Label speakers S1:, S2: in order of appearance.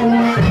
S1: Gracias.